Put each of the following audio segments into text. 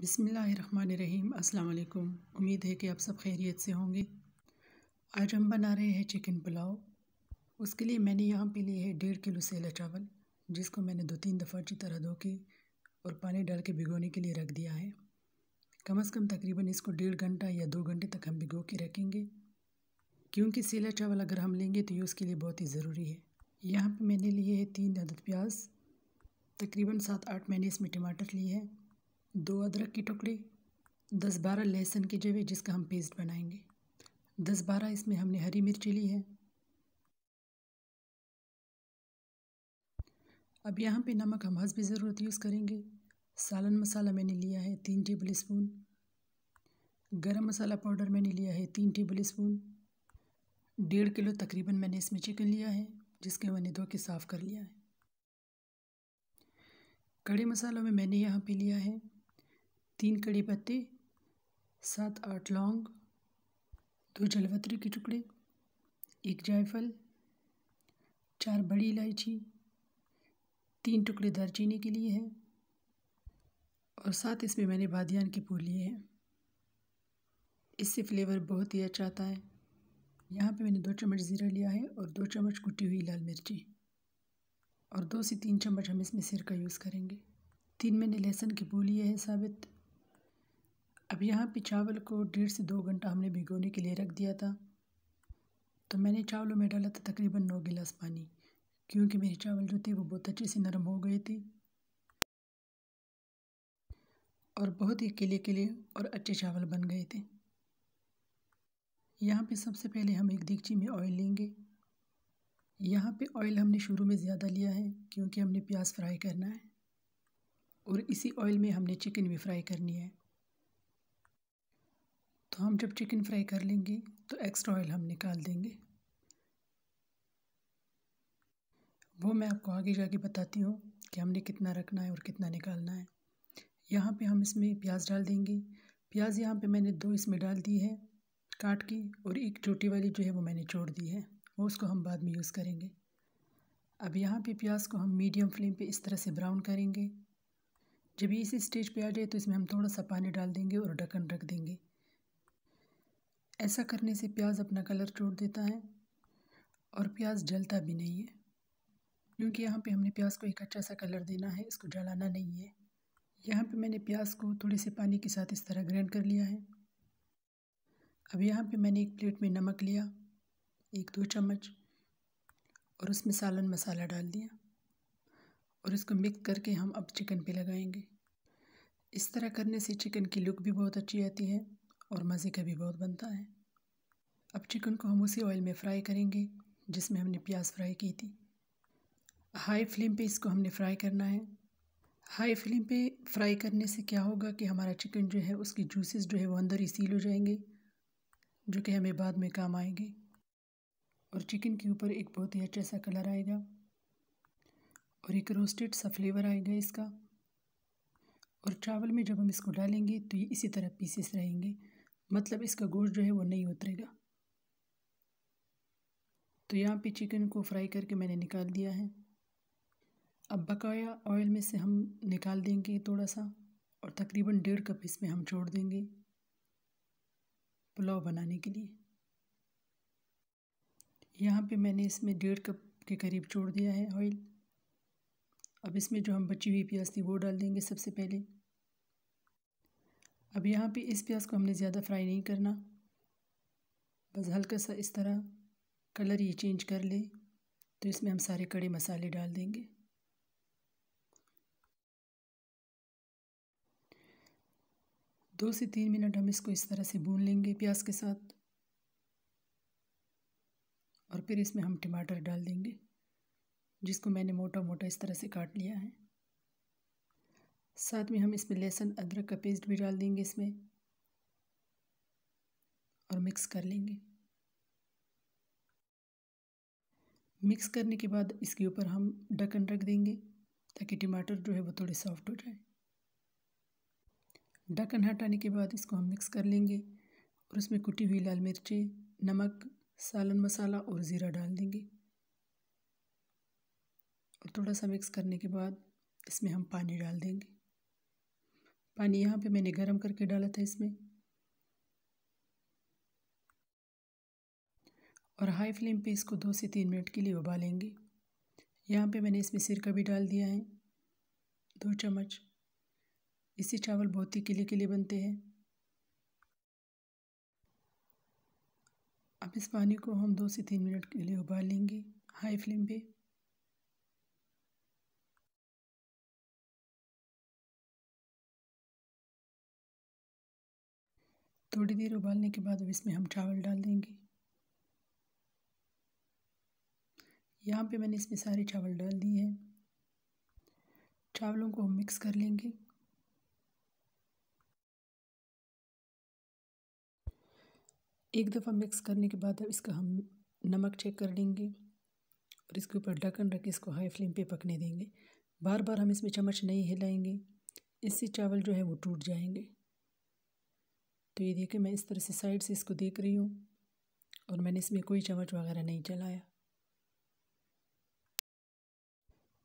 बिसमीम वालेकुम उम्मीद है कि आप सब खैरियत से होंगे। आज हम बना रहे हैं चिकन पुलाव। उसके लिए मैंने यहाँ पे लिए है डेढ़ किलो सेला चावल, जिसको मैंने दो तीन दफ़ा अच्छी तरह धो के और पानी डाल के भिगोने के लिए रख दिया है। कम अज़ कम तकरीबन इसको डेढ़ घंटा या दो घंटे तक हम भिगो के रखेंगे। क्योंकि सेला चावल अगर हम लेंगे तो ये उसके लिए बहुत ही ज़रूरी है। यहाँ पर मैंने लिए है तीन अदद प्याज। तकरीबन सात आठ मैंने इसमें टमाटर लिए हैं। दो अदरक के टुकड़े, दस बारह लहसुन के जवे जिसका हम पेस्ट बनाएँगे। दस बारह इसमें हमने हरी मिर्ची ली है। अब यहाँ पे नमक हम हंस भी ज़रूरत यूज़ करेंगे। सालन मसाला मैंने लिया है तीन टेबल स्पून गरम मसाला पाउडर मैंने लिया है तीन टेबल स्पून डेढ़ किलो तकरीबन मैंने इसमें चिकन लिया है, जिसके मैंने धो के साफ़ कर लिया है। कड़े मसालों में मैंने यहाँ पे लिया है तीन कड़ी पत्ते, सात आठ लौंग, दो जलवत्री के टुकड़े, एक जायफल, चार बड़ी इलायची, तीन टुकड़े दालचीनी के लिए हैं और साथ इसमें मैंने बादियान के फूल लिए हैं। इससे फ्लेवर बहुत ही अच्छा आता है। यहाँ पे मैंने दो चम्मच ज़ीरा लिया है और दो चम्मच कुटी हुई लाल मिर्ची और दो से तीन चम्मच हम इसमें सिर का यूज़ करेंगे। तीन मैंने लहसुन के फूल लिए हैं साबित। अब यहाँ पे चावल को डेढ़ से दो घंटा हमने भिगोने के लिए रख दिया था। तो मैंने चावलों में डाला था तकरीबन नौ गिलास पानी, क्योंकि मेरे चावल जो थे वो बहुत अच्छे से नरम हो गए थे। और बहुत ही किले किले और अच्छे चावल बन गए थे। यहाँ पे सबसे पहले हम एक दीगची में ऑयल लेंगे। यहाँ पे ऑयल हमने शुरू में ज़्यादा लिया है, क्योंकि हमने प्याज फ्राई करना है। और इसी ऑयल में हमने चिकन भी फ्राई करनी है। तो हम जब चिकन फ्राई कर लेंगे तो एक्स्ट्रा ऑयल हम निकाल देंगे। वो मैं आपको आगे जाके बताती हूँ कि हमने कितना रखना है और कितना निकालना है। यहाँ पे हम इसमें प्याज डाल देंगे। प्याज यहाँ पे मैंने दो इसमें डाल दी है, काट के, और एक छोटी वाली जो है वो मैंने छोड़ दी है। वो उसको हम बाद में यूज़ करेंगे। अब यहाँ पे प्याज को हम मीडियम फ्लेम पे इस तरह से ब्राउन करेंगे। जब ये इस स्टेज पे आ जाए तो इसमें हम थोड़ा सा पानी डाल देंगे और ढक्कन रख देंगे। ऐसा करने से प्याज अपना कलर छोड़ देता है और प्याज जलता भी नहीं है। क्योंकि यहाँ पे हमने प्याज को एक अच्छा सा कलर देना है, इसको जलाना नहीं है। यहाँ पे मैंने प्याज को थोड़े से पानी के साथ इस तरह ग्राइंड कर लिया है। अब यहाँ पे मैंने एक प्लेट में नमक लिया, एक दो चम्मच, और उसमें सालन मसाला डाल दिया। और इसको मिक्स करके हम अब चिकन पे लगाएँगे। इस तरह करने से चिकन की लुक भी बहुत अच्छी आती है। और मज़े का भी बहुत बनता है। अब चिकन को हम उसी ऑयल में फ्राई करेंगे, जिसमें हमने प्याज फ्राई की थी। हाई फ्लेम पे इसको हमने फ्राई करना है। हाई फ्लेम पे फ्राई करने से क्या होगा कि हमारा चिकन जो है, उसकी जूसेस जो है, वो अंदर ही सील हो जाएँगे, जो कि हमें बाद में काम आएँगे। और चिकन के ऊपर एक बहुत ही अच्छा सा कलर आएगा। और एक रोस्टेड सा फ्लेवर आएगा इसका। और चावल में जब हम इसको डालेंगे तो ये इसी तरह पीसेस रहेंगे। मतलब इसका गोश्त जो है वो नहीं उतरेगा। तो यहाँ पे चिकन को फ्राई करके मैंने निकाल दिया है। अब बकाया ऑयल में से हम निकाल देंगे थोड़ा सा और तकरीबन डेढ़ कप इसमें हम छोड़ देंगे पुलाव बनाने के लिए। यहाँ पे मैंने इसमें डेढ़ कप के करीब छोड़ दिया है ऑयल अब इसमें जो हम बची हुई प्याज थी वो डाल देंगे सबसे पहले। अब यहाँ पे इस प्याज को हमने ज़्यादा फ्राई नहीं करना। बस हल्का सा इस तरह कलर ये चेंज कर ले। तो इसमें हम सारे कड़े मसाले डाल देंगे। दो से तीन मिनट हम इसको इस तरह से भून लेंगे प्याज के साथ। और फिर इसमें हम टमाटर डाल देंगे, जिसको मैंने मोटा मोटा इस तरह से काट लिया है। साथ में हम इसमें लहसुन, अदरक का पेस्ट भी डाल देंगे इसमें और मिक्स कर लेंगे। मिक्स करने के बाद इसके ऊपर हम ढक्कन रख देंगे ताकि टमाटर जो है वो थोड़े सॉफ्ट हो जाए। ढक्कन हटाने के बाद इसको हम मिक्स कर लेंगे और उसमें कुटी हुई लाल मिर्ची, नमक, सालन मसाला और ज़ीरा डाल देंगे। और थोड़ा सा मिक्स करने के बाद इसमें हम पानी डाल देंगे। पानी यहाँ पे मैंने गर्म करके डाला था इसमें। और हाई फ्लेम पे इसको दो से तीन मिनट के लिए उबालेंगे। यहाँ पे मैंने इसमें सिरका भी डाल दिया है, दो चम्मच। इससे चावल बहुत ही किले किले बनते हैं। अब इस पानी को हम दो से तीन मिनट के लिए उबाल लेंगे हाई फ्लेम पे। थोड़ी देर उबालने के बाद अब इसमें हम चावल डाल देंगे। यहाँ पे मैंने इसमें सारे चावल डाल दिए हैं। चावलों को हम मिक्स कर लेंगे। एक दफ़ा मिक्स करने के बाद अब इसका हम नमक चेक कर लेंगे और इसके ऊपर ढक्कन रख के इसको हाई फ्लेम पे पकने देंगे। बार बार हम इसमें चम्मच नहीं हिलाएँगे। इससे चावल जो है वो टूट जाएँगे। तो ये देखिए, मैं इस तरह से साइड से इसको देख रही हूँ और मैंने इसमें कोई चम्मच वगैरह नहीं चलाया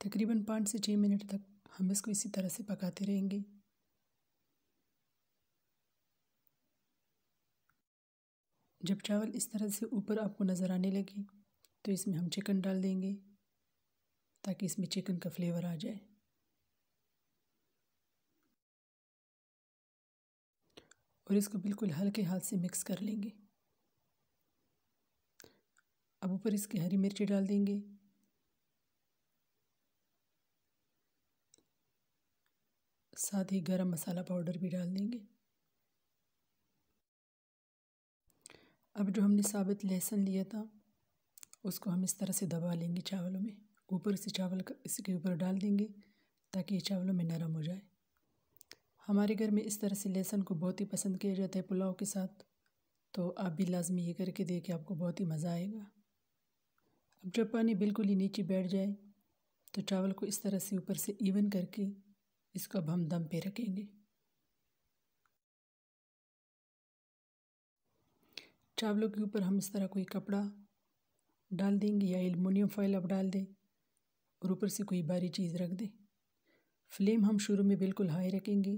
तकरीबन पाँच से छः मिनट तक हम इसको इसी तरह से पकाते रहेंगे। जब चावल इस तरह से ऊपर आपको नज़र आने लगे तो इसमें हम चिकन डाल देंगे ताकि इसमें चिकन का फ्लेवर आ जाए। और इसको बिल्कुल हल्के हाथ से मिक्स कर लेंगे। अब ऊपर इसकी हरी मिर्ची डाल देंगे। साथ ही गरम मसाला पाउडर भी डाल देंगे। अब जो हमने साबित लहसुन लिया था, उसको हम इस तरह से दबा लेंगे चावलों में। ऊपर से चावल इसके ऊपर डाल देंगे ताकि ये चावलों में नरम हो जाए। हमारे घर में इस तरह से लहसुन को बहुत ही पसंद किया जाता है पुलाव के साथ। तो आप भी लाजमी ये करके देखें, आपको बहुत ही मज़ा आएगा। अब जब पानी बिल्कुल ही नीचे बैठ जाए तो चावल को इस तरह से ऊपर से इवन करके इसको अब हम दम पे रखेंगे। चावलों के ऊपर हम इस तरह कोई कपड़ा डाल देंगे या एलमिनियम फॉइल अब डाल दें और ऊपर से कोई बारी चीज़ रख दें। फ्लेम हम शुरू में बिल्कुल हाई रखेंगे।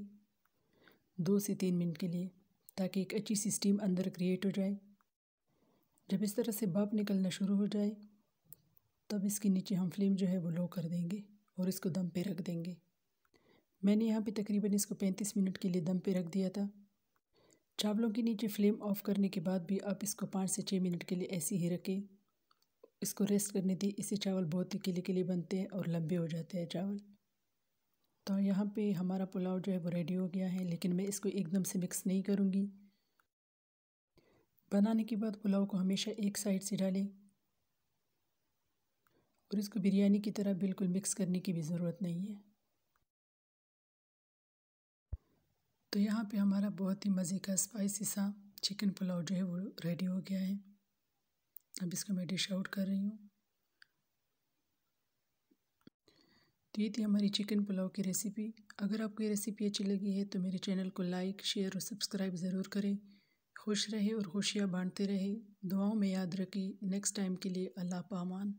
दो से तीन मिनट के लिए, ताकि एक अच्छी सी स्टीम अंदर क्रिएट हो जाए। जब इस तरह से भाप निकलना शुरू हो जाए, तब इसके नीचे हम फ्लेम जो है वो लो कर देंगे और इसको दम पे रख देंगे। मैंने यहाँ पे तकरीबन इसको पैंतीस मिनट के लिए दम पे रख दिया था। चावलों के नीचे फ्लेम ऑफ़ करने के बाद भी आप इसको पाँच से छः मिनट के लिए ऐसे ही रखें। इसको रेस्ट करने दी, इससे चावल बहुत ही किले किले बनते हैं और लंबे हो जाते हैं चावल। तो यहाँ पे हमारा पुलाव जो है वो रेडी हो गया है, लेकिन मैं इसको एकदम से मिक्स नहीं करूँगी। बनाने के बाद पुलाव को हमेशा एक साइड से डालें। और इसको बिरयानी की तरह बिल्कुल मिक्स करने की भी ज़रूरत नहीं है। तो यहाँ पे हमारा बहुत ही मज़े का स्पाइसी सा चिकन पुलाव जो है वो रेडी हो गया है। अब इसको मैं डिश आउट कर रही हूँ। तो ये थी हमारी चिकन पुलाव की रेसिपी। अगर आपको ये रेसिपी अच्छी लगी है तो मेरे चैनल को लाइक, शेयर और सब्सक्राइब ज़रूर करें। खुश रहे और खुशियाँ बांटते रहे। दुआओं में याद रखें। नेक्स्ट टाइम के लिए अल्लाह पामान